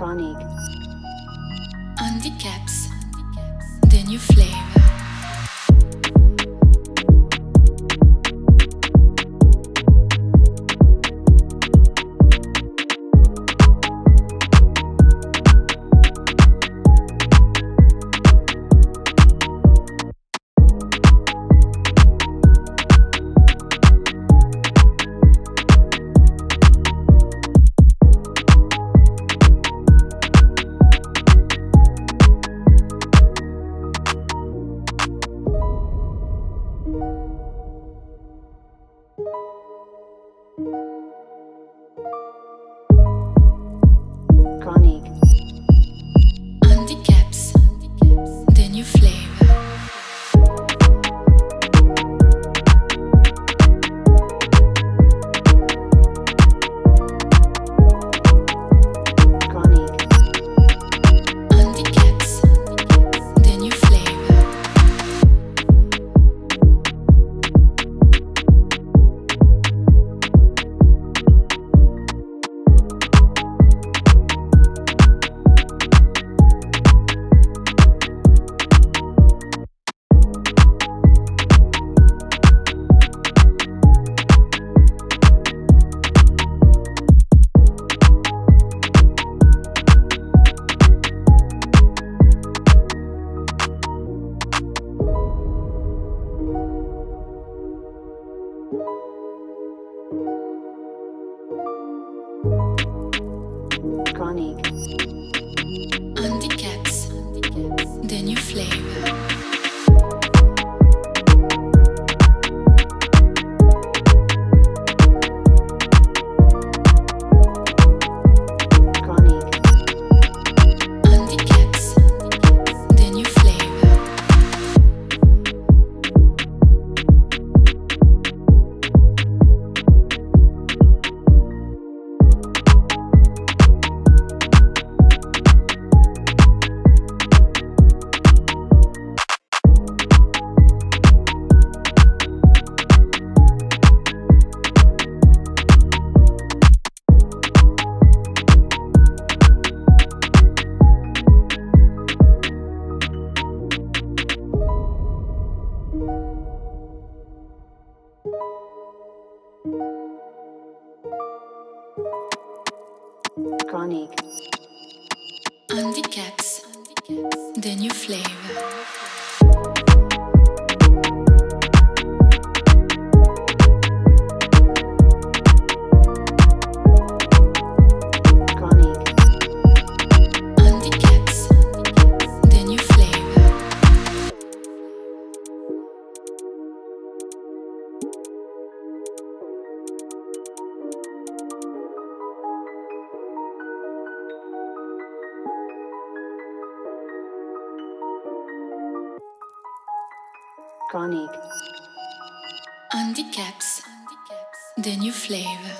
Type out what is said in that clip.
Kronyk. Handicaps, the new flavor. Kronyk. Handicaps, the new flavor. Kronyk. Handicaps, the new flavor. Kronyk. Handicaps, the new flavor.